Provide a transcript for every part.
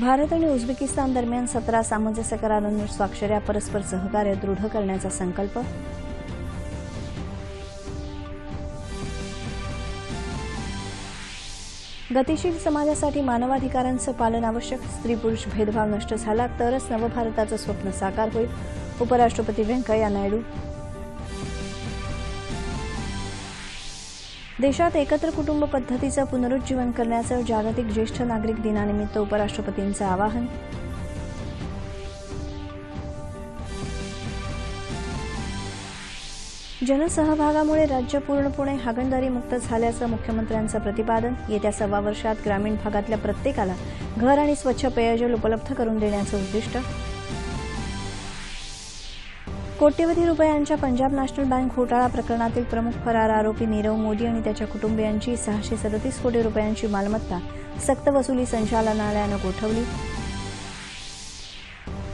भारत आणि उझबेकिस्तान दरम्यान सतरा सामंजस्य करारांवर स्वाक्षऱ्या परस्पर सहकार्य दृढ करण्याचा संकल्प? गतिशील समाजासाठी मानवाधिकारांचं पालन आवश्यक स्त्री पुरुष भेदभाव नष्ट झाला तरच नवभारताचं स्वप्न साकार होईल. उपराष्ट्रपती व्यंकय्या नायडू देशात एकत्र कुटुंब पद्धतीचं पुनरुज्जीवन करण्याचं जागतिक ज्येष्ठ नागरिक दिनानिमित्त उपराष्ट्रपतींचं आवाहन. जनसहभागामुळे राज्य पूर्णपणे हागणदारी मुक्त झाल्याचं मुख्यमंत्र्यांचं प्रतिपादन. येत्या सव्वा वर्षात ग्रामीण भागातल्या प्रत्येकाला घर आणि स्वच्छ पेयजल उपलब्ध करून देण्याचं उद्दिष्ट. कोट्यवधी रुपयांच्या पंजाब नॅशनल बँक घोटाळा प्रकरणातील प्रमुख फरार आरोपी नीरव मोदी आणि त्याच्या कुटुंबियांची सहाशे सदतीस कोटी रुपयांची मालमत्ता सक्तवसुली संचालनालयानं गोठवली.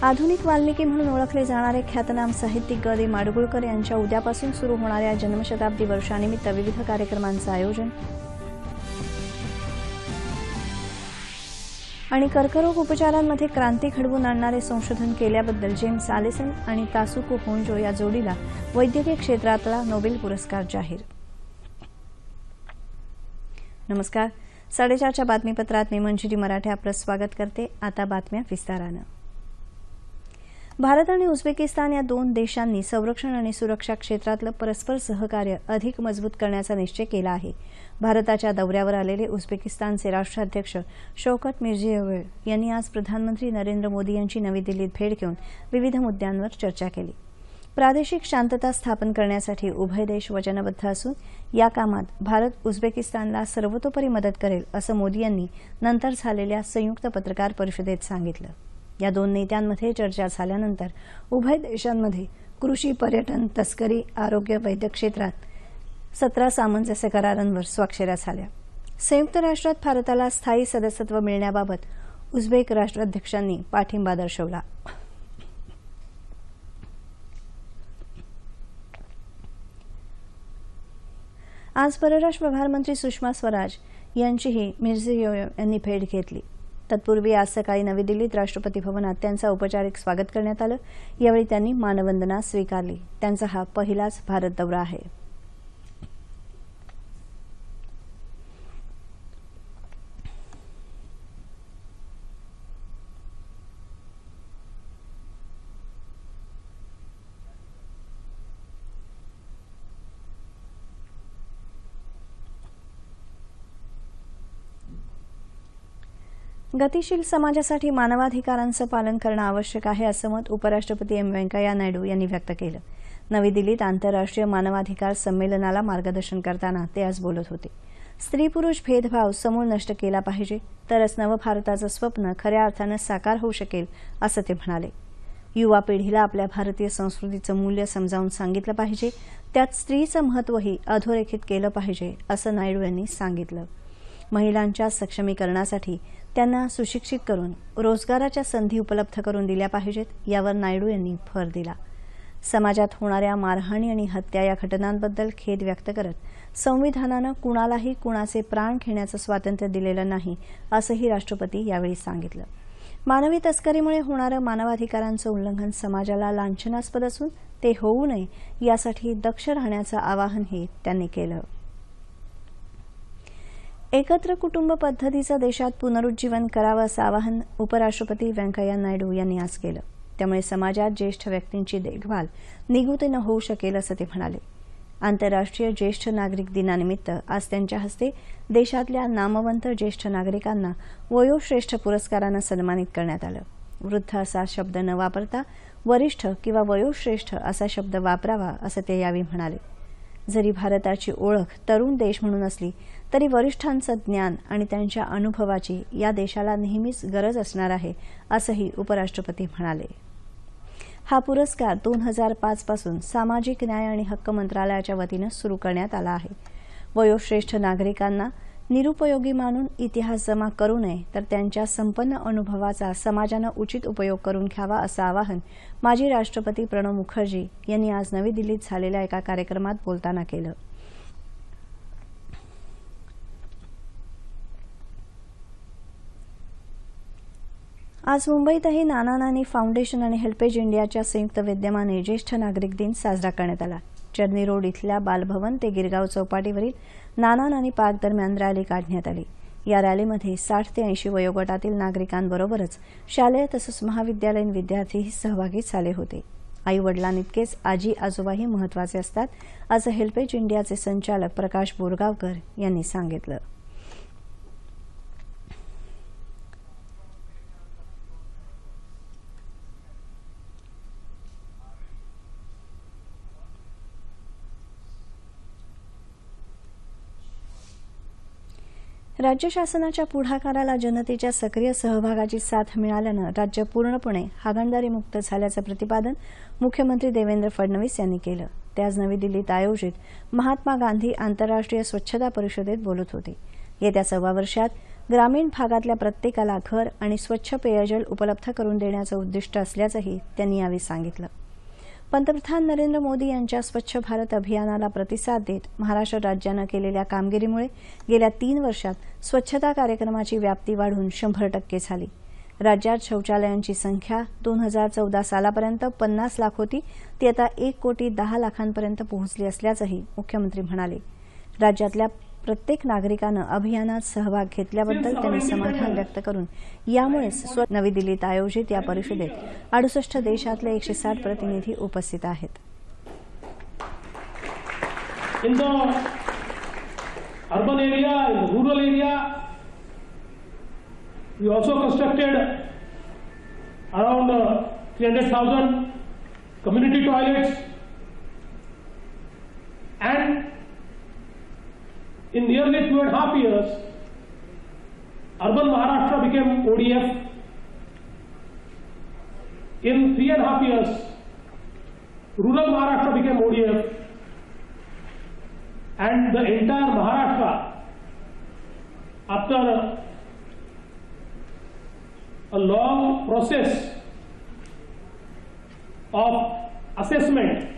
आधुनिक वाल्मिकी म्हणून ओळखले जाणारे ख्यातनाम साहित्यिक ग दे माडगुळकर यांच्या उद्यापासून सुरू होणाऱ्या जन्मशताब्दी वर्षानिमित्त विविध कार्यक्रमांचं आयोजन आणि कर्करोग उपचारांमध्ये क्रांती घडवून आणणारे संशोधन केल्याबद्दल जेम्स आलेसन आणि तासुको होंजो या जोडीला वैद्यकीय क्षेत्रातला नोबेल पुरस्कार जाहीर. नमस्कार. साडेचारच्या बातमीपत्रात मी मंजिरी मराठे आपलं स्वागत करते. आता बातम्या विस्तारानं. भारत आणि उझबेकिस्तान या दोन देशांनी संरक्षण आणि सुरक्षा क्षेत्रातलं परस्पर सहकार्य अधिक मजबूत करण्याचा निश्चय केला आहे. भारताच्या दौऱ्यावर आलेले उझबेकिस्तानचे राष्ट्राध्यक्ष शौकत मिर्झियोवेव यांनी आज प्रधानमंत्री नरेंद्र मोदी यांची नवी दिल्लीत भेट घेऊन विविध मुद्द्यांवर चर्चा केली. प्रादेशिक शांतता स्थापन करण्यासाठी उभय देश वचनबद्ध असून या कामात भारत उझबेकिस्तानला सर्वतोपरी मदत करेल असं मोदी यांनी नंतर झालेल्या संयुक्त पत्रकार परिषदेत सांगितलं. या दोन नेत्यांमध्ये चर्चा झाल्यानंतर उभय देशांमध्ये कृषी पर्यटन तस्करी आरोग्य वैद्यक क्षेत्रात सतरा सामंजस्य करारांवर स्वाक्षऱ्या झाल्या. संयुक्त राष्ट्रात भारताला स्थायी सदस्यत्व मिळण्याबाबत उझबेक राष्ट्राध्यक्षांनी पाठिंबा दर्शवला. आज परराष्ट्र व्यवहार मंत्री सुषमा स्वराज यांचीही मिर्झियोयेव यांनी भेट घेतली. तत्पूर्वी आज सकाळी नवी दिल्लीत राष्ट्रपती भवनात त्यांचं औपचारिक स्वागत करण्यात आलं. यावेळी त्यांनी मानवंदना स्वीकारली. त्यांचा हा पहिलाच भारत दौरा आहे. गतिशील समाजासाठी मानवाधिकारांचं पालन करणं आवश्यक आहे असं मत उपराष्ट्रपती एम व्यंकय्या नायडू यांनी व्यक्त केलं. नवी दिल्लीत आंतरराष्ट्रीय मानवाधिकार संमेलनाला मार्गदर्शन करताना ते आज बोलत होते. स्त्री पुरुष भेदभाव समूळ नष्ट केला पाहिजे तरच नवभारताचं स्वप्न खऱ्या अर्थानं साकार होऊ शकेल असं ते म्हणाले. युवा पिढीला आपल्या भारतीय संस्कृतीचं मूल्य समजावून सांगितलं पाहिजे त्यात स्त्रीचं महत्वही अधोरेखित केलं पाहिजे असं नायडू यांनी सांगितलं. महिलांच्या सक्षमीकरणासाठी त्यांना सुशिक्षित करून रोजगाराच्या संधी उपलब्ध करून दिल्या पाहिजेत यावर नायडू यांनी भर दिला. समाजात होणाऱ्या मारहाणी आणि हत्या या घटनांबद्दल खेद व्यक्त करत संविधानानं कुणालाही कुणाचे प्राण घेण्याचं स्वातंत्र्य दिलेलं नाही असंही राष्ट्रपती यावेळी सांगितलं. मानवी तस्करीमुळे होणारं मानवाधिकारांचं उल्लंघन समाजाला लांछनास्पद असून ते होऊ नये यासाठी दक्ष राहण्याचं आवाहनही त्यांनी केलं. एकत्र कुटुंब पद्धतीचं देशात पुनरुज्जीवन करावं असं आवाहन उपराष्ट्रपती व्यंकय्या नायडू यांनी आज केलं. त्यामुळे समाजात ज्येष्ठ व्यक्तींची देखभाल निगुतीनं होऊ शकेल असं ते म्हणाले. आंतरराष्ट्रीय ज्येष्ठ नागरिक दिनानिमित्त आज त्यांच्या हस्ते देशातल्या नामवंत ज्येष्ठ नागरिकांना वयोश्रेष्ठ पुरस्कारानं सन्मानित करण्यात आलं. वृद्ध असा शब्द न वापरता वरिष्ठ किंवा वयोश्रेष्ठ असा शब्द वापरावा असं ते यावेळी म्हणाले. जरी भारताची ओळख तरुण देश म्हणून असली तरी वरिष्ठांचं ज्ञान आणि त्यांच्या अनुभवाची या देशाला नेहमीच गरज असणार आहे असंही उपराष्ट्रपती म्हणाले. हा पुरस्कार दोन हजार पाच पासून सामाजिक न्याय आणि हक्क मंत्रालयाच्या वतीनं सुरू करण्यात आला आहे. वयोश्रेष्ठ नागरिकांना निरुपयोगी मानून इतिहास जमा करू नये तर त्यांच्या संपन्न अनुभवाचा समाजानं उचित उपयोग करून घ्यावा असं आवाहन माजी राष्ट्रपती प्रणव मुखर्जी यांनी आज नवी दिल्लीत झालेल्या एका कार्यक्रमात बोलताना केलं. आज मुंबईतही नाना नानी फाउंडेशन आणि हेल्पेज इंडियाच्या संयुक्त विद्यमाने ज्येष्ठ नागरिक दिन साजरा करण्यात आला. चर्नी रोड इथल्या बालभवन ते गिरगाव चौपाटीवरील नाना नानी पार्क दरम्यान रॅली काढण्यात आली. या रॅलीमध्ये साठ ते ऐंशी वयोगटातील नागरिकांबरोबरच शालेय तसंच महाविद्यालयीन विद्यार्थीही सहभागी झाले होते. आई वडिलांइतकेच आजी आजोबाही महत्त्वाचे असतात असं हेल्पेज इंडियाचे संचालक प्रकाश बोरगावकर यांनी सांगितलं. राज्य शासनाच्या पुढाकाराला जनतेच्या सक्रिय सहभागाची साथ मिळाल्यानं राज्य पूर्णपणे हागणदारीमुक्त झाल्याचं प्रतिपादन मुख्यमंत्री देवेंद्र फडणवीस यांनी केलं. ते आज नवी दिल्लीत आयोजित महात्मा गांधी आंतरराष्ट्रीय स्वच्छता परिषदेत बोलत होते. येत्या सव्वा वर्षात ग्रामीण भागातल्या प्रत्येकाला घर आणि स्वच्छ पेयजल उपलब्ध करून देण्याचं उद्दिष्ट असल्याचंही त्यांनी यावेळी सांगितलं. पंतप्रधान नरेंद्र मोदी यांच्या स्वच्छ भारत अभियानाला प्रतिसाद देत महाराष्ट्र राज्यानं केलेल्या कामगिरीमुळे गेल्या तीन वर्षात स्वच्छता कार्यक्रमाची व्याप्ती वाढून शंभर टक्के झाली. राज्यात शौचालयांची संख्या दोन हजार चौदा सालापर्यंत पन्नास लाख होती ती आता एक कोटी दहा लाखांपर्यंत पोहोचली असल्याचंही मुख्यमंत्री म्हणाले. राज्यातल्या प्रत्येक नागरिकानं अभियानात सहभाग घेतल्याबद्दल त्यांनी समाधान व्यक्त करून यामुळेच नवी दिल्लीत आयोजित या परिषदेत अडुसष्ट देशातले एकशे साठ प्रतिनिधी उपस्थित आहेत in the urban area, in the rural area. We also constructed around uh, 300,000 community toilets and a half years, urban Maharashtra became ODF. In three and a half years, rural Maharashtra became ODF and the entire Maharashtra, after a long process of assessment,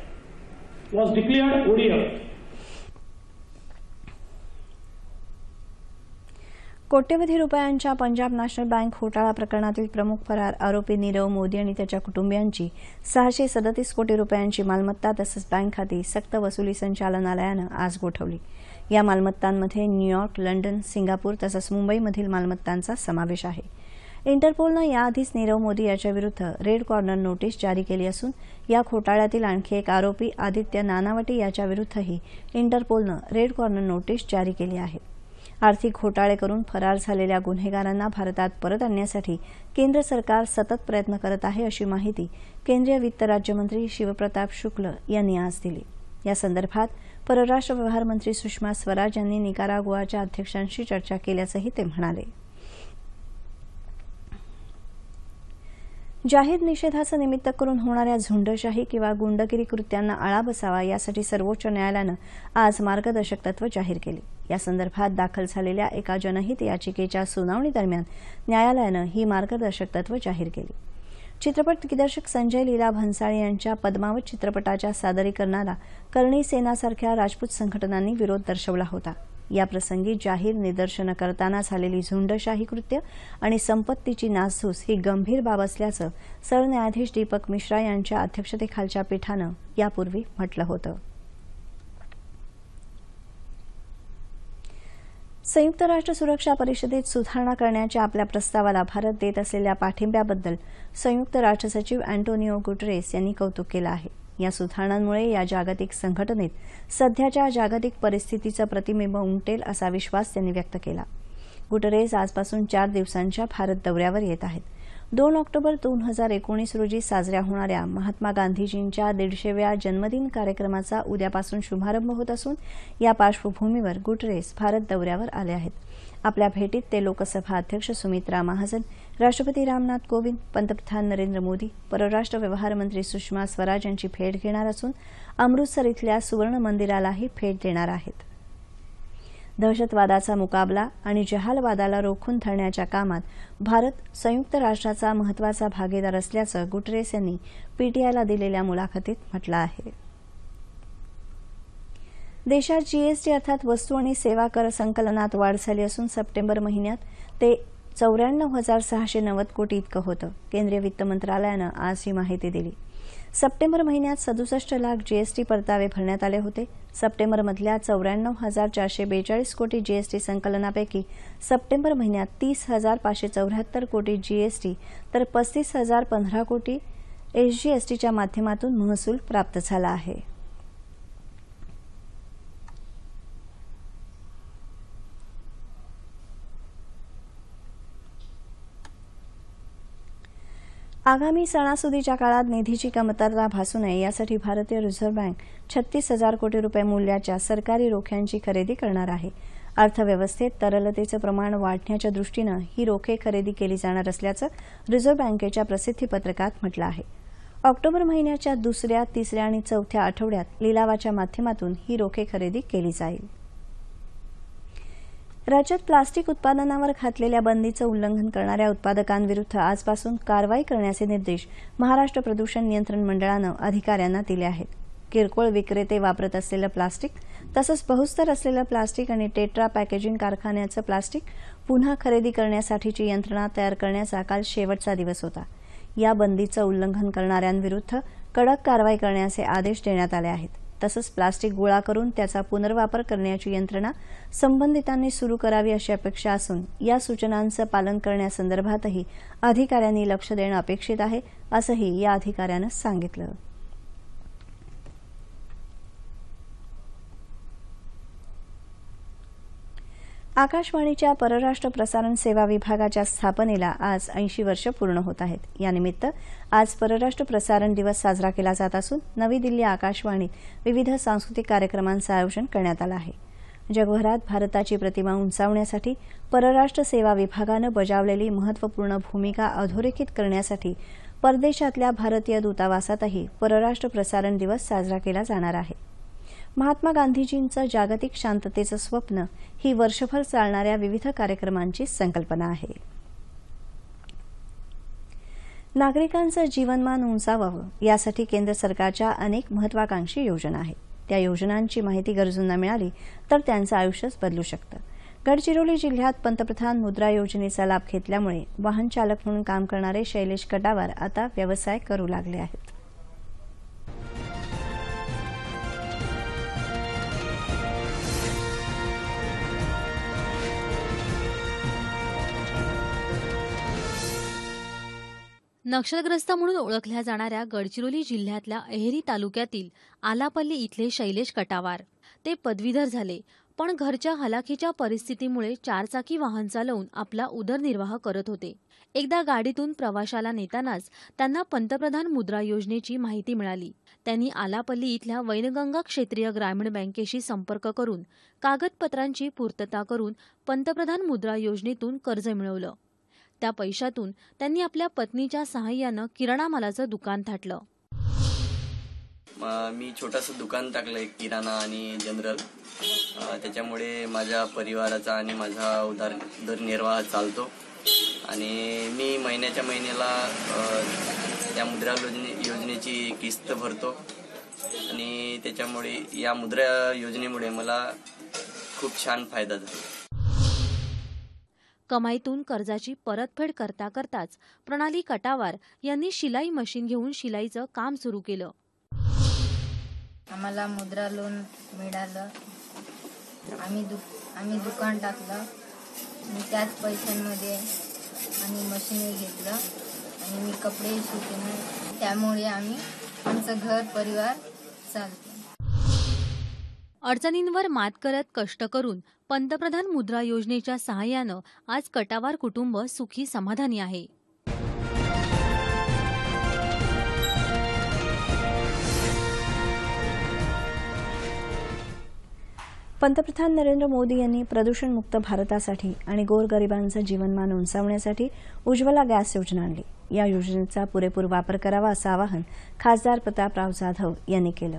was declared ODF. कोट्यवधी रुपयांच्या Punjab national bank घोटाळा प्रकरणातील प्रमुख फरार आरोपी नीरव मोदी आणि त्याच्या कुटुंबियांची सहाशे सदतीस कोटी रुपयांची मालमत्ता तसंच बँक खाती सक्त वसुली संचालनालयानं आज गोठवली. या मालमत्तांमध्ये न्यूयॉर्क लंडन सिंगापूर तसंच मुंबईमधील मालमत्तांचा समावेश आहे. इंटरपोलनं याआधीच नीरव मोदी याच्याविरुद्ध रेड कॉर्नर नोटीस जारी केली असून या घोटाळ्यातील आणखी एक आरोपी आदित्य नानावटी याच्याविरुद्धही इंटरपोलनं रेड कॉर्नर नोटीस जारी केली आहे. आर्थिक घोटाळे करून फरार झालेल्या गुन्हेगारांना भारतात परत आणण्यासाठी केंद्र सरकार सतत प्रयत्न करत आहे अशी माहिती केंद्रीय वित्त राज्यमंत्री शिवप्रताप शुक्ल यांनी आज दिली. या संदर्भात परराष्ट्र व्यवहार मंत्री सुषमा स्वराज यांनी निकारागुआच्या अध्यक्षांशी चर्चा केल्याचंही ते म्हणाले. जाहीर निषेधाचं निमित्त करून होणाऱ्या झुंडशाही किंवा गुंडगिरी कृत्यांना आळा बसावा यासाठी सर्वोच्च न्यायालयानं आज मार्गदर्शक तत्व जाहीर केली. या संदर्भात दाखल झालेल्या एका जनहित याचिकेच्या सुनावणी दरम्यान न्यायालयानं ही मार्गदर्शक तत्व जाहीर केली. चित्रपट दिग्दर्शक संजय लीला भन्साळी यांच्या पद्मावत चित्रपटाच्या सादरीकरणाला करणी सेनासारख्या राजपूत संघटनांनी विरोध दर्शवला होता. याप्रसंगी जाहीर निदर्शनं करताना झालेली झुंडशाही कृत्य आणि संपत्तीची नासधूस ही गंभीर बाब असल्याचं सरन्यायाधीश दीपक मिश्रा यांच्या अध्यक्षतेखालच्या पीठानं यापूर्वी म्हटलं होतं. संयुक्त राष्ट्र सुरक्षा परिषदेत सुधारणा करण्याच्या आपल्या प्रस्तावाला भारत देत असलेल्या पाठिंब्याबद्दल संयुक्त राष्ट्र सचिव अँटोनिओ गुटरेस यांनी कौतुक केलं आहे. या सुधारणांमुळे या जागतिक संघटनेत सध्याच्या जागतिक परिस्थितीचं प्रतिबिंब उमटेल असा विश्वास त्यांनी व्यक्त केला. गुटरेस आजपासून चार दिवसांच्या भारत दौऱ्यावर येत आहेत. दोन ऑक्टोबर दोन हजार एकोणीस रोजी साजऱ्या होणाऱ्या महात्मा गांधीजींच्या दीडशेव्या जन्मदिन कार्यक्रमाचा उद्यापासून शुभारंभ होत असून या पार्श्वभूमीवर गुटरेस भारत दौऱ्यावर आले आहेत. आपल्या भेटीत ते लोकसभा अध्यक्ष सुमित्रा महाजन राष्ट्रपती रामनाथ कोविंद पंतप्रधान नरेंद्र मोदी परराष्ट्र व्यवहार मंत्री सुषमा स्वराज यांची भेट घेणार असून अमृतसर इथल्या सुवर्ण मंदिरालाही भेट देणार आहेत. दहशतवादाचा मुकाबला आणि जहालवादाला रोखून धरण्याच्या कामात भारत संयुक्त राष्ट्राचा महत्त्वाचा भागीदार असल्याचं गुटरेस यांनी पीटीआयला दिलेल्या मुलाखतीत म्हटलं आहे. देशात जीएसटी अर्थात वस्तू आणि सेवा कर संकलनात वाढ झाली असून सप्टेंबर महिन्यात ते चौऱ्याण्णव हजार सहाशे नव्वद कोटी इतकं होतं. केंद्रीय वित्त मंत्रालयानं आज ही माहिती दिली. सप्टेंबर महिन्यात सदुसष्ट लाख जीएसटी परतावे भरण्यात आले होते. सप्टेंबरमधल्या चौऱ्याण्णव हजार चारशे बेचाळीस कोटी जीएसटी संकलनापैकी सप्टेंबर महिन्यात तीस हजार पाचशे चौऱ्याहत्तर कोटी जीएसटी तर पस्तीस हजार पंधरा कोटी एसजीएसटीच्या माध्यमातून महसूल प्राप्त झाला आहे. आगामी सणासुदीच्या काळात निधीची कमतरता भासू नये यासाठी भारतीय रिझर्व्ह बँक छत्तीस हजार कोटी रुपये मूल्याच्या सरकारी रोख्यांची खरेदी करणार आहे. अर्थव्यवस्थेत तरलतेचं प्रमाण वाढण्याच्या दृष्टीनं ही रोखे खरेदी केली जाणार असल्याचं रिझर्व्ह बँकेच्या प्रसिद्धीपत्रकात म्हटलं आहे. ऑक्टोबर महिन्याच्या दुसऱ्या तिसऱ्या आणि चौथ्या आठवड्यात लिलावाच्या माध्यमातून ही रोखे खरेदी केली जाईल. राज्यात प्लास्टिक उत्पादनावर घातलेल्या बंदीचं उल्लंघन करणाऱ्या उत्पादकांविरुद्ध आजपासून कारवाई करण्याचे निर्देश महाराष्ट्र प्रदूषण नियंत्रण मंडळानं अधिकाऱ्यांना दिले आहेत. किरकोळ विक्रेते वापरत असलेलं प्लास्टिक तसंच बहुस्तर असलेलं प्लास्टिक आणि टेट्रा पॅकेजिंग कारखान्याचं प्लास्टिक पुन्हा खरेदी करण्यासाठीची यंत्रणा तयार करण्याचा काल शेवटचा दिवस होता. या बंदीचं उल्लंघन करणाऱ्यांविरुद्ध कडक कारवाई करण्याचे आदेश देण्यात आले आहेत. तसंच प्लास्टिक गोळा करून त्याचा पुनर्वापर करण्याची यंत्रणा संबंधितांनी सुरू करावी अशी अपेक्षा असून या सूचनांचं पालन करण्यासंदर्भातही अधिकाऱ्यांनी लक्ष देणं अपेक्षित आहे असंही या अधिकाऱ्यानं सांगितलं. आकाशवाणीच्या परराष्ट्र प्रसारण सेवा विभागाच्या स्थापनेला आज ऐंशी वर्ष पूर्ण होत आहेत. यानिमित्त आज परराष्ट्र प्रसारण दिवस साजरा केला जात असून नवी दिल्ली आकाशवाणीत विविध सांस्कृतिक कार्यक्रमांचं आयोजन करण्यात आलं आहे. जगभरात भारताची प्रतिमा उंचावण्यासाठी परराष्ट्र सेवा विभागानं बजावलेली महत्त्वपूर्ण भूमिका अधोरेखित करण्यासाठी परदेशातल्या भारतीय दूतावासातही परराष्ट्र प्रसारण दिवस साजरा केला जाणार आहे. महात्मा गांधीजींचं जागतिक शांततेचं स्वप्न ही वर्षभर चालणाऱ्या विविध कार्यक्रमांची संकल्पना आहे. नागरिकांचं जीवनमान उंचावावं यासाठी केंद्र सरकारच्या अनेक महत्वाकांक्षी योजना आहेत. त्या योजनांची माहिती गरजूंना मिळाली तर त्यांचं आयुष्यच बदलू शकतं. गडचिरोली जिल्ह्यात पंतप्रधान मुद्रा योजनेचा लाभ घेतल्यामुळे वाहन चालक म्हणून काम करणारे शैलेश कटावार आता व्यवसाय करू लागले आहेत. नक्षलग्रस्त म्हणून ओळखल्या जाणाऱ्या गडचिरोली जिल्ह्यातल्या अहेरी तालुक्यातील आलापल्ली इथले शैलेश कटावार. ते पदवीधर झाले पण घरच्या हलाखीच्या परिस्थितीमुळे चारचाकी वाहन चालवून आपला उदरनिर्वाह करत होते. एकदा गाडीतून प्रवाशाला नेतानाच त्यांना पंतप्रधान मुद्रा योजनेची माहिती मिळाली. त्यांनी आलापल्ली इथल्या वैनगंगा क्षेत्रीय ग्रामीण बँकेशी संपर्क करून कागदपत्रांची पूर्तता करून पंतप्रधान मुद्रा योजनेतून कर्ज मिळवलं. त्या पैशातून त्यांनी आपल्या पत्नीच्या सहाय्यानं किराणा मालाचं दुकान थाटलं. मी छोटंसं दुकान टाकलं एक किराणा आणि जनरल. त्याच्यामुळे माझ्या परिवाराचा आणि माझा उदार उदरनिर्वाह चालतो. आणि मी महिन्याच्या महिन्याला त्या मुद्रा योजने योजनेची किस्त भरतो. आणि त्याच्यामुळे या मुद्रा योजनेमुळे मला खूप छान फायदा झाला. कमाईतून कर्जाची परतफेड करता करताच प्रणाली कटावार यांनी शिलाई मशीन घेऊन शिलाईचं काम सुरू केलं. आम्हाला मुद्रा लोन मिळालं. आम्ही दु आम्ही दुकान टाकलं. आणि त्याच पैशांमध्ये आम्ही मशीनही घेतलं. आणि मी कपडे शिकले त्यामुळे आम्ही आमचं घर परिवार चालतो. अडचणींवर मात करत कष्ट करून पंतप्रधान मुद्रा योजनेच्या सहाय्यानं आज कटावार कुटुंब सुखी समाधानी आहे. पंतप्रधान नरेंद्र मोदी यांनी प्रदूषणमुक्त भारतासाठी आणि गोरगरिबांचं जीवनमान उंचावण्यासाठी उज्ज्वला गॅस योजना आणली. या योजनेचा पुरेपूर वापर करावा असं आवाहन खासदार प्रतापराव जाधव यांनी केलं.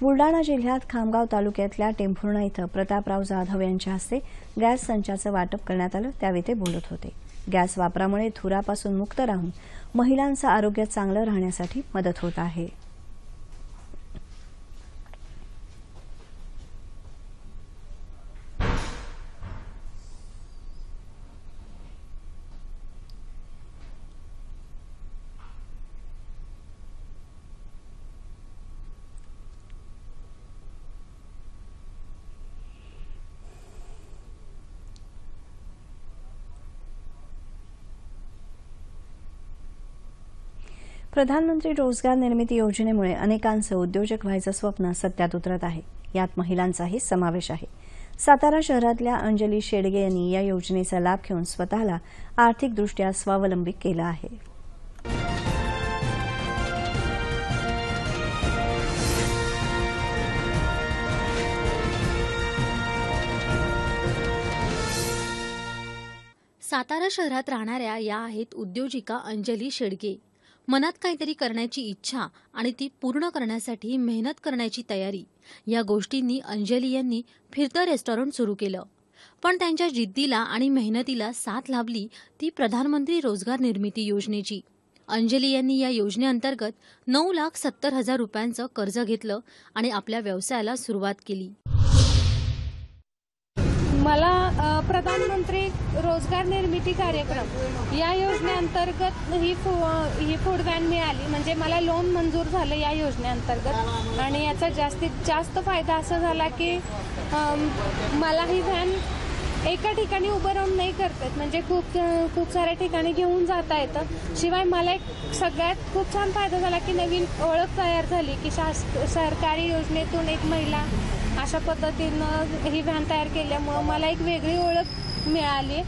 बुलडाणा जिल्ह्यात खामगाव तालुक्यातल्या टेंभुर्णा इथं प्रतापराव जाधव यांच्या हस्ते गॅस संचाचं वाटप करण्यात आलं. त्यावेळी ते बोलत होते. गॅस वापरामुळे धुरापासून मुक्त राहून महिलांचं आरोग्य चांगलं राहण्यासाठी मदत होत आहे. प्रधानमंत्री रोजगार निर्मिती योजनेमुळे अनेकांचं उद्योजक व्हायचं स्वप्न सत्यात उतरत आहे. यात महिलांचाही समावेश आहे. सातारा शहरातल्या अंजली शेडगे यांनी या योजनेचा लाभ घेऊन स्वतःला आर्थिकदृष्ट्या स्वावलंबी केलं आहे. सातारा शहरात राहणाऱ्या या आहेत उद्योजिका अंजली शेडगे. मनात काहीतरी करण्याची इच्छा आणि ती पूर्ण करण्यासाठी मेहनत करण्याची तयारी. या गोष्टींनी अंजली यांनी फिरतं रेस्टॉरंट सुरू केलं. पण त्यांच्या जिद्दीला आणि मेहनतीला साथ लाभली ती प्रधानमंत्री रोजगार निर्मिती योजनेची. अंजली यांनी या योजनेअंतर्गत नऊ लाख सत्तर हजार रुपयांचं कर्ज घेतलं आणि आपल्या व्यवसायाला सुरुवात केली. मला प्रधानमंत्री रोजगार निर्मिती कार्यक्रम या योजनेअंतर्गत ही फू ही फूड व्हॅन मिळाली. म्हणजे मला लोन मंजूर झालं या योजनेअंतर्गत. आणि याचा जास्तीत जास्त फायदा असा झाला की मला ही व्हॅन एका ठिकाणी उभं राहून नाही करतात म्हणजे खूप खूप साऱ्या ठिकाणी घेऊन जाता येतं. शिवाय मला एक सगळ्यात खूप छान फायदा झाला की नवीन ओळख तयार झाली की शास सरकारी योजनेतून एक महिला अशा पद्धतीनं ही व्हॅन तयार केल्यामुळं मला एक वेगळी ओळख मिळाली.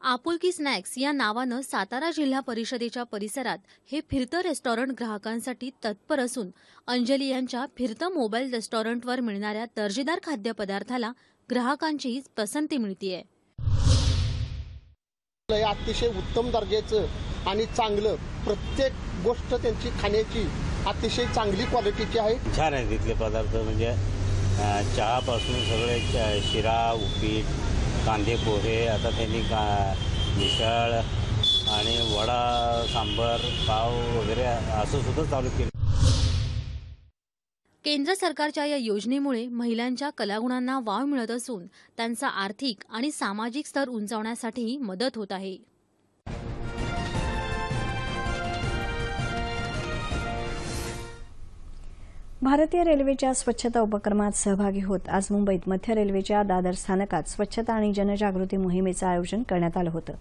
आपुलकी स्नॅक्स या नावानं सातारा जिल्हा परिषदेच्या परिसरात हे फिरतं रेस्टॉरंट ग्राहकांसाठी तत्पर असून अंजली यांच्या फिरतं मोबाईल रेस्टॉरंटवर मिळणाऱ्या दर्जेदार खाद्यपदार्थाला ग्राहकांची पसंती मिळतीये. हे अतिशय उत्तम दर्जाचं आणि चांगलं प्रत्येक गोष्ट त्यांची खाण्याची अतिशय चांगली क्वालिटीची आहे. छान आहे तिथले पदार्थ म्हणजे चहापासून सगळे शिरा उपीट कांदे पोहे आता त्यांनी का मिसळ आणि वडा सांबर पाव वगैरे असं सुद्धा चालू केलं. केंद्र सरकारच्या या योजनेमुळे महिलांच्या कलागुणांना वाव मिळत असून त्यांचा आर्थिक आणि सामाजिक स्तर उंचावण्यासाठीही मदत होत आहे. भारतीय रेल्वेच्या स्वच्छता उपक्रमात सहभागी होत आज मुंबईत मध्य रेल्वेच्या दादर स्थानकात स्वच्छता आणि जनजागृती मोहिमेचं आयोजन करण्यात आलं होतं.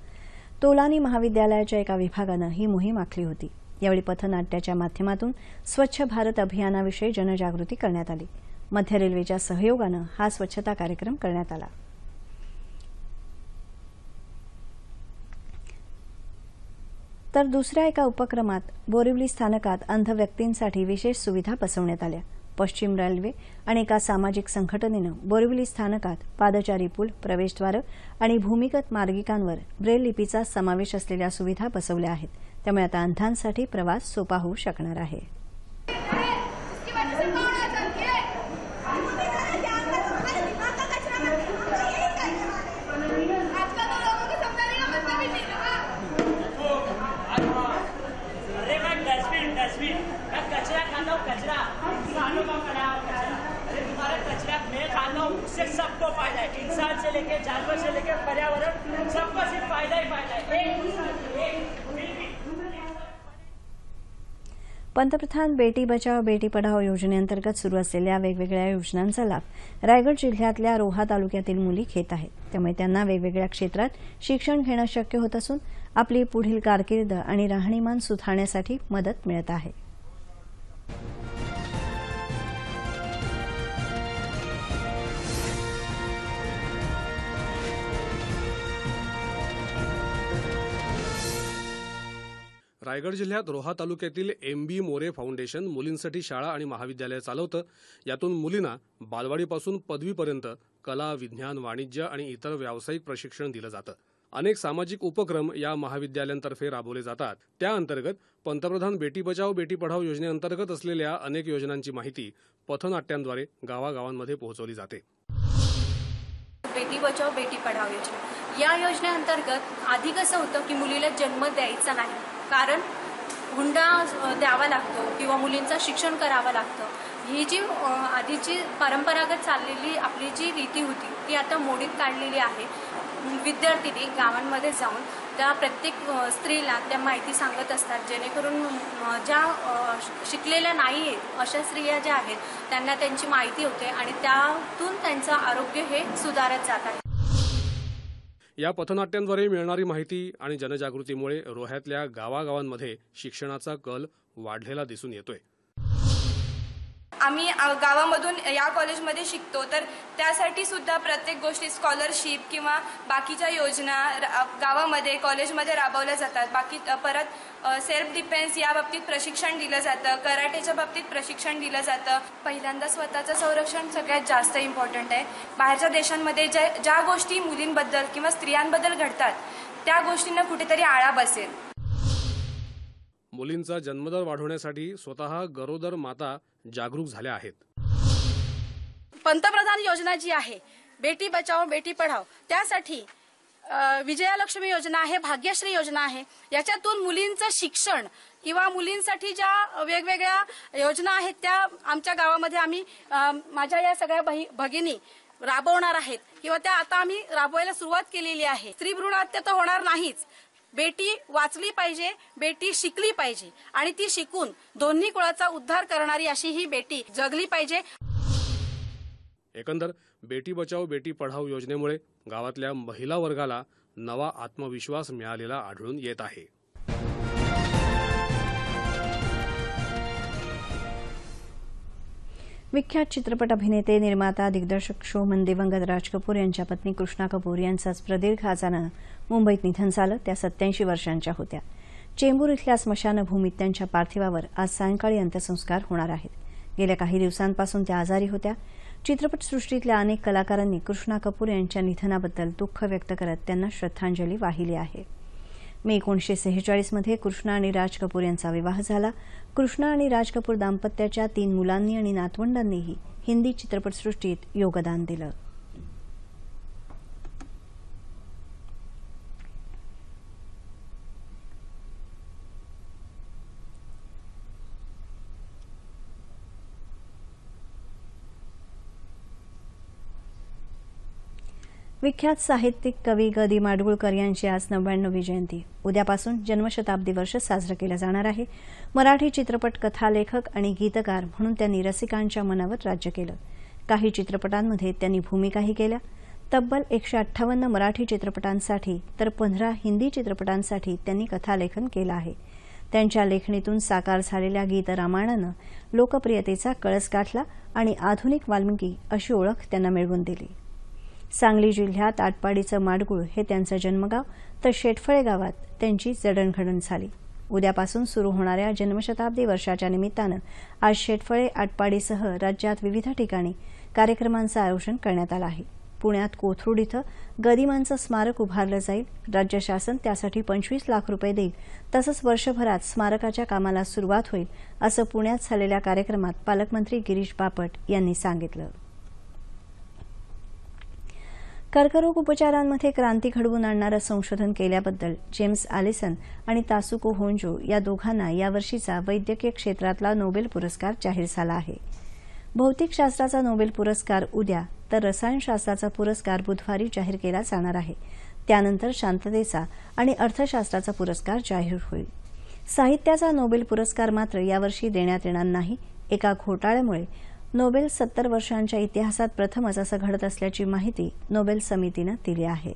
तोलानी महाविद्यालयाच्या एका विभागानं ही मोहीम आखली होती. यावेळी पथनाट्याच्या माध्यमातून स्वच्छ भारत अभियानाविषयी जनजागृती करण्यात आली. मध्य रेल्वेच्या सहयोगानं हा स्वच्छता कार्यक्रम करण्यात आला. तर दुसऱ्या एका उपक्रमात बोरिवली स्थानकात अंध व्यक्तींसाठी विशेष सुविधा बसवण्यात आल्या. पश्चिम रेल्वे आणि एका सामाजिक संघटनेनं बोरिवली स्थानकात पादचारी पूल प्रवेशद्वार आणि भूमिगत मार्गिकांवर ब्रेल लिपीचा समावेश असलेल्या सुविधा बसवल्या आहेत. त्यामुळे आता अंधांसाठी प्रवास सोपा होऊ शकणार आहे अरे मैं डस्टबिन डस्टबिन मैं कचरा खाता हूँ कचरा इंसानों का पड़ा हुआ कचरा अरे तुम्हारा कचरा मैं खाता हूँ उससे सबको फायदा है इंसान से लेके जानवर से लेके पर्यावरण सबको सिर्फ फायदा ही फायदा है। पंतप्रधान बेटी बचाव बेटी पढाओ योजनेअंतर्गत सुरू असलेल्या वेगवेगळ्या योजनांचा लाभ रायगड जिल्ह्यातल्या रोहा तालुक्यातील मुली घेत आहेत. त्यामुळे त्यांना वेगवेगळ्या क्षेत्रात शिक्षण घेणं शक्य होत असून आपली पुढील कारकीर्द आणि राहणीमान सुधारण्यासाठी मदत मिळत आहे. रायगड जिल्ह्यात रोहा तालुक्यातील एम बी मोरे फाउंडेशन मुलींसाठी शाळा आणि महाविद्यालय चालवतं. यातून मुलींना बालवाडीपासून पदवीपर्यंत कला विज्ञान वाणिज्य आणि इतर व्यावसायिक प्रशिक्षण दिलं जातं. अनेक सामाजिक उपक्रम या महाविद्यालयांतर्फे राबवले जातात. त्याअंतर्गत पंतप्रधान बेटी बचाव बेटी पढाव योजनेअंतर्गत असलेल्या अनेक योजनांची माहिती पथनाट्यांद्वारे गावागावांमध्ये पोहोचवली जाते. बेटी बचाव बेटी पढाव योजना. या योजनेअंतर्गत आधी कसं होतं की मुलीला जन्म द्यायचा नाही? कारण हुंडा द्यावा लागतो किंवा मुलींचं शिक्षण करावं लागतं. ही जी आधीची परंपरागत चाललेली आपली जी रीती होती ती आता मोडीत काढलेली आहे. विद्यार्थिनी गावांमध्ये जाऊन त्या प्रत्येक स्त्रीला त्या माहिती सांगत असतात जेणेकरून ज्या शिकलेल्या नाही आहेत अशा स्त्रिया ज्या आहेत त्यांना त्यांची माहिती होते आणि त्यातून त्यांचं आरोग्य हे सुधारत जात आहे. या पथनाट्यांद्वारे मिळणारी माहिती आणि जनजागृतीमुळे रोह्यातल्या गावागावांमध्ये शिक्षणाचा कल वाढलेला दिसून येतोय. आम्ही गावामधून या कॉलेजमध्ये शिकतो. तर त्यासाठी सुद्धा प्रत्येक गोष्टी स्कॉलरशिप किंवा बाकीच्या योजना गावामध्ये कॉलेजमध्ये राबवल्या जातात. बाकी परत सेल्फ डिफेन्स या बाबतीत प्रशिक्षण दिलं जातं. कराटेच्या बाबतीत प्रशिक्षण दिलं जातं. पहिल्यांदा स्वतःचं संरक्षण सगळ्यात जास्त इम्पॉर्टंट आहे. बाहेरच्या देशांमध्ये ज्या ज्या गोष्टी मुलींबद्दल किंवा स्त्रियांबद्दल घडतात त्या गोष्टींना कुठेतरी आळा बसेल. मुलींचा जन्मदर वाढवण्यासाठी स्वतः गरोदर माता जागरूक झाल्या आहेत. पंतप्रधान योजना जी आहे बेटी बचाओ बेटी पढाओ त्यासाठी विजयालक्ष्मी योजना आहे भाग्यश्री योजना आहे. याच्यातून मुलींचं शिक्षण किंवा मुलींसाठी ज्या वेगवेगळ्या योजना आहेत त्या आमच्या गावामध्ये आम्ही माझ्या या सगळ्या भगिनी राबवणार आहेत. किंवा त्या आता आम्ही राबवायला सुरुवात केलेली आहे. स्त्री भ्रूण हत्या तर होणार नाहीच. बेटी वाचली पाहिजे बेटी शिकली पाहिजे. आणि ती शिकून दोन्ही कुळाचा उद्धार करणारी अशी ही बेटी जगली पाहिजे. एकंदर बेटी बचाओ बेटी पढाओ योजनेमुळे गावातल्या महिला वर्गाला नवा आत्मविश्वास मिळालेला आढळून येत आहे. विख्यात चित्रपट अभिनेते निर्माता दिग्दर्शक शोमन दिवंगत राज कपूर यांच्या पत्नी कृष्णा कपूर यांचं आज प्रदीर्घ आजारानं मुंबईत निधन झालं त्या सत्याऐंशी वर्षांच्या होत्या. चेंबूर इथल्या स्मशानभूमीत त्यांच्या पार्थिवावर आज सायंकाळी अंत्यसंस्कार होणार आहेत. गेल्या काही दिवसांपासून त्या आजारी होत्या. चित्रपटसृष्टीतल्या अनेक कलाकारांनी कृष्णा कपूर यांच्या निधनाबद्दल दुःख व्यक्त करत त्यांना श्रद्धांजली वाहिली आहे. मे एकोणीसशे सेहेचाळीसमध्ये कृष्णा आणि राज कपूर यांचा विवाह झाला. कृष्णा आणि राज कपूर दाम्पत्याच्या तीन मुलांनी आणि नातवंडांनीही हिंदी चित्रपटसृष्टीत योगदान दिलं. विख्यात साहित्यिक कवी ग दि माडगुळकर यांची आज नव्याण्णवी जयंती. उद्यापासून जन्मशताब्दी वर्ष साजरं केलं जाणार आहे. मराठी चित्रपट कथालेखक आणि गीतकार म्हणून त्यांनी रसिकांच्या मनावर राज्य केलं. काही चित्रपटांमध्ये त्यांनी भूमिकाही केल्या. तब्बल एकशे अठ्ठावन्न मराठी चित्रपटांसाठी तर पंधरा हिंदी चित्रपटांसाठी त्यांनी कथालेखन केलं आहे. त्यांच्या लेखणीतून साकार झालेल्या गीत रामायणानं लोकप्रियतेचा कळस गाठला आणि आधुनिक वाल्मिकी अशी ओळख त्यांना मिळवून दिली. सांगली जिल्ह्यात आटपाडीचं माडगुळ हे त्यांचं जन्मगाव तर शेटफळे गावात त्यांची जडणघडण झाली. उद्यापासून सुरू होणाऱ्या जन्मशताब्दी वर्षाच्या निमित्तानं आज शेटफळे आटपाडीसह राज्यात विविध ठिकाणी कार्यक्रमांचं आयोजन करण्यात आलं आहे. पुण्यात कोथरूड इथं गदिमांचं स्मारक उभारलं जाईल. राज्य शासन त्यासाठी पंचवीस लाख रुपये देईल. तसंच वर्षभरात स्मारकाच्या कामाला सुरुवात होईल असं पुण्यात झालेल्या कार्यक्रमात पालकमंत्री गिरीश बापट यांनी सांगितलं. कर्करोग उपचारांमध्ये क्रांती घडवून आणणारं संशोधन केल्याबद्दल जेम्स आलिसन आणि तासुको होंजो या दोघांना यावर्षीचा वैद्यकीय क्षेत्रातला नोबेल पुरस्कार जाहीर झाला आहे. भौतिकशास्त्राचा नोबेल पुरस्कार उद्या तर रसायनशास्त्राचा पुरस्कार बुधवारी जाहीर केला जाणार आहे. त्यानंतर शांततेचा आणि अर्थशास्त्राचा पुरस्कार जाहीर होईल. साहित्याचा नोबेल पुरस्कार मात्र यावर्षी देण्यात येणार नाही. एका घोटाळ्यामुळे नोबेल सत्तर वर्षांच्या इतिहासात प्रथमच असं घडत असल्याची माहिती नोबेल समितीनं दिली आहे.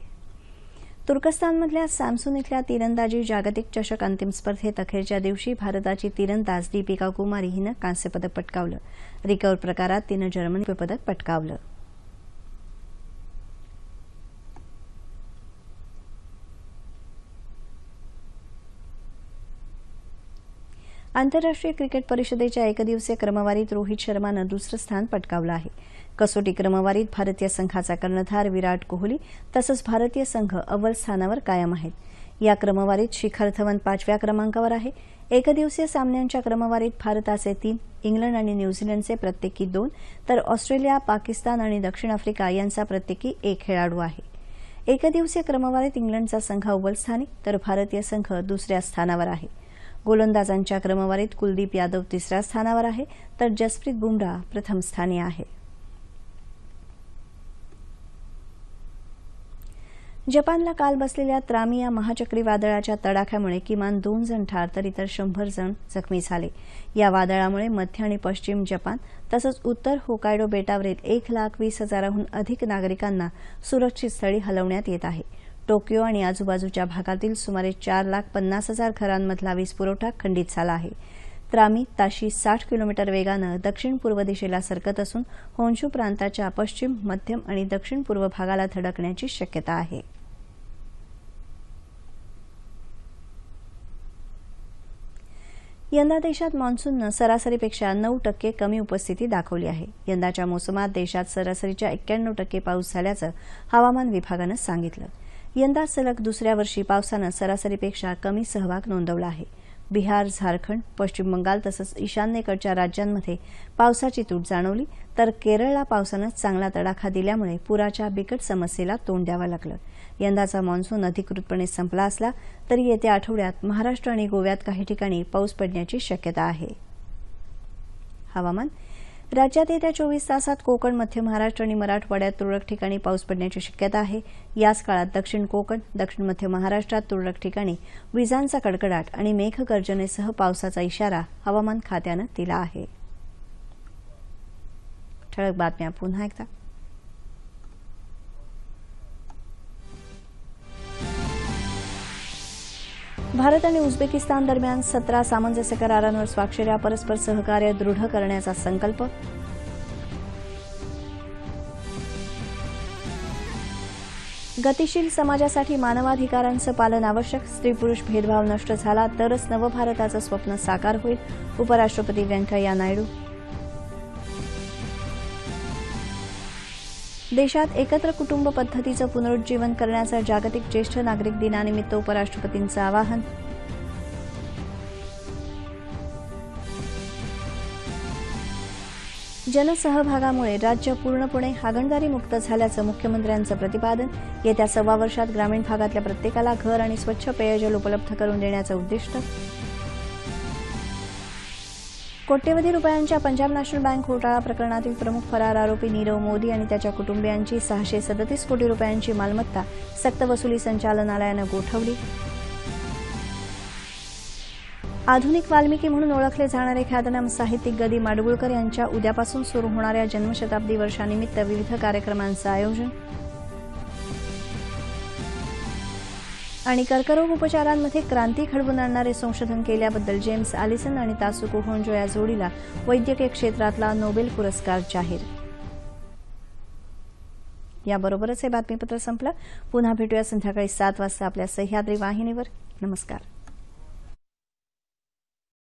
तुर्कस्तानमधल्या सॅमसून इथल्या तिरंदाजी जागतिक चषक अंतिम स्पर्धेत अखेरच्या दिवशी भारताची तिरंदाज दीपिका कुमारी हिनं कांस्यपदक पटकावलं. रिकव्ह प्रकारात तिनं जर्मनी पदक पटकावलं. आंतरराष्ट्रीय क्रिकेट परिषदेच्या एकदिवसीय क्रमवारीत रोहित शर्मानं दुसरं स्थान पटकावलं आहे. कसोटी क्रमवारीत भारतीय संघाचा कर्णधार विराट कोहली तसंच भारतीय संघ अव्वल स्थानावर कायम आहेत. या क्रमवारीत शिखर धवन पाचव्या क्रमांकावर आहे. एकदिवसीय सामन्यांच्या क्रमवारीत भारताचे तीन इंग्लंड आणि न्यूझीलंडचे प्रत्येकी दोन तर ऑस्ट्रेलिया पाकिस्तान आणि दक्षिण आफ्रिका यांचा प्रत्येकी एक खेळाडू आहे. एकदिवसीय क्रमवारीत इंग्लंडचा संघ अव्वल स्थानी तर भारतीय संघ दुसऱ्या स्थानावर आहे. गोलंदाजांच्या क्रमवारीत कुलदीप यादव तिसऱ्या स्थानावर आहे तर जसप्रीत बुमराह प्रथम स्थानी आहे. जपानला काल बसलेल्या त्रामी या महाचक्रीवादळाच्या तडाख्यामुळे किमान दोन जण ठार तर इतर शंभर जण जखमी झाले. या वादळामुळे मध्य आणि पश्चिम जपान तसंच उत्तर होकायडो बेटावरील एक लाख वीस हजाराहून अधिक नागरिकांना सुरक्षित स्थळी हलवण्यात येत आहे. टोकियो आणि आजूबाजूच्या भागातील सुमारे चार लाख पन्नास हजार घरांमधला वीज पुरवठा खंडित झाला आहे. त्रामी ताशी साठ किलोमीटर वेगानं दक्षिण पूर्व दिशेला सरकत असून होन्शू प्रांताच्या पश्चिम मध्यम आणि दक्षिण पूर्व भागाला धडकण्याची शक्यता आहे. यंदा देशात मान्सूननं सरासरीपेक्षा नऊ टक्के कमी उपस्थिती दाखवली आहे. यंदाच्या मोसमात देशात सरासरीच्या एक्क्याण्णव टक्के पाऊस झाल्याचं हवामान विभागानं सांगितलं. यंदा सलग दुसऱ्या वर्षी पावसानं सरासरीपेक्षा कमी सहभाग नोंदवला आहे. बिहार झारखंड पश्चिम बंगाल तसंच ईशान्येकडच्या राज्यांमध्ये पावसाची तूट जाणवली तर केरळला पावसानं चांगला तडाखा दिल्यामुळे पुराच्या बिकट समस्येला तोंड द्यावं लागलं. यंदाचा मान्सून अधिकृतपणे संपला असला तरी येत्या आठवड्यात महाराष्ट्र आणि गोव्यात काही ठिकाणी पाऊस पडण्याची शक्यता आहे. हवामान राज्यात येत्या चोवीस तासात कोकण मध्य महाराष्ट्र आणि मराठवाड्यात तुरळक ठिकाणी पाऊस पडण्याची शक्यता आहे. याच काळात दक्षिण कोकण दक्षिण मध्य महाराष्ट्रात तुरळक ठिकाणी विजांचा कडकडाट आणि मेघगर्जनेसह पावसाचा इशारा हवामान खात्यानं दिला आहे. ठळक बातम्या पुन्हा एकदा. भारत आणि उझबेकिस्तान दरम्यान सतरा सामंजस्य करारांवर स्वाक्षऱ्या परस्पर सहकार्य दृढ करण्याचा संकल्प. गतिशील समाजासाठी मानवाधिकारांचं पालन आवश्यक स्त्री पुरुष भेदभाव नष्ट झाला तरच नवभारताचं स्वप्न साकार होईल उपराष्ट्रपती व्यंकय्या नायडू. देशात एकत्र कुटुंब पद्धतीचं पुनरुज्जीवन करण्याचं जागतिक ज्येष्ठ नागरिक दिनानिमित्त उपराष्ट्रपतींचं आवाहन. जनसहभागामुळे राज्य पूर्णपणे हागणदारी मुक्त झाल्याचं मुख्यमंत्र्यांचं प्रतिपादन. येत्या सव्वा वर्षात ग्रामीण भागातल्या प्रत्येकाला घर आणि स्वच्छ पेयजल उपलब्ध करून देण्याचं उद्दिष्ट. कोट्यवधी रुपयांच्या पंजाब नॅशनल बँक घोटाळा प्रकरणातील प्रमुख फरार आरोपी नीरव मोदी आणि त्याच्या कुटुंबियांची सहाशे सदतीस कोटी रुपयांची मालमत्ता सक्तवसुली संचालनालयानं गोठवली. आधुनिक वाल्मिकी म्हणून ओळखले जाणारे ख्यातनाम साहित्यिक गदी माडगुळकर यांच्या उद्यापासून सुरू होणाऱ्या जन्मशताब्दी वर्षानिमित्त विविध कार्यक्रमांचं आयोजन आणि कर्करोग उपचारांमध्ये क्रांती घडवून आणणारे संशोधन केल्याबद्दल जेम्स आलिसन आणि तासुको होंजो या जोडीला वैद्यकीय क्षेत्रातला नोबेल पुरस्कार जाहीर. याबरोबरच हे बातमीपत्र संपलं. पुन्हा भेटूया संध्याकाळी सात वाजता आपल्या सह्याद्री वाहिनीवर. नमस्कार.